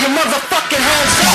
your motherfucking hands up.